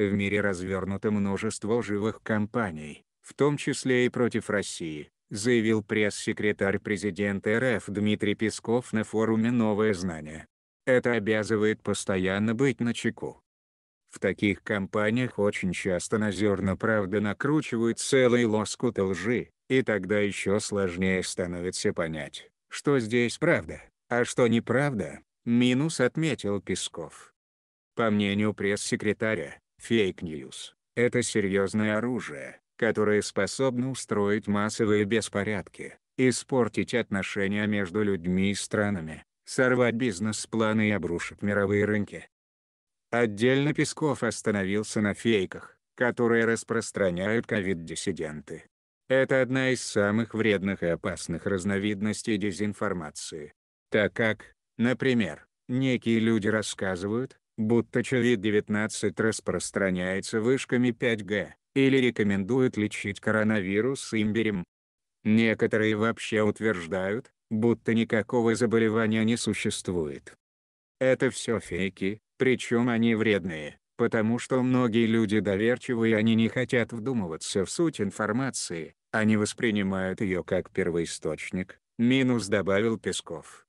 В мире развернуто множество живых кампаний, в том числе и против России, заявил пресс-секретарь президента РФ Дмитрий Песков на форуме «Новое знание». Это обязывает постоянно быть начеку. В таких кампаниях очень часто на зерна правды накручивают целый лоскут лжи, и тогда еще сложнее становится понять, что здесь правда, а что неправда, минус отметил Песков. По мнению пресс-секретаря, fake news – это серьезное оружие, которое способно устроить массовые беспорядки, испортить отношения между людьми и странами, сорвать бизнес-планы и обрушить мировые рынки. Отдельно Песков остановился на фейках, которые распространяют ковид-диссиденты. Это одна из самых вредных и опасных разновидностей дезинформации. Так как, например, некие люди рассказывают, будто COVID-19 распространяется вышками 5G, или рекомендуют лечить коронавирус имбирем. Некоторые вообще утверждают, будто никакого заболевания не существует. Это все фейки, причем они вредные, потому что многие люди доверчивы и они не хотят вдумываться в суть информации, они воспринимают ее как первоисточник, минус добавил Песков.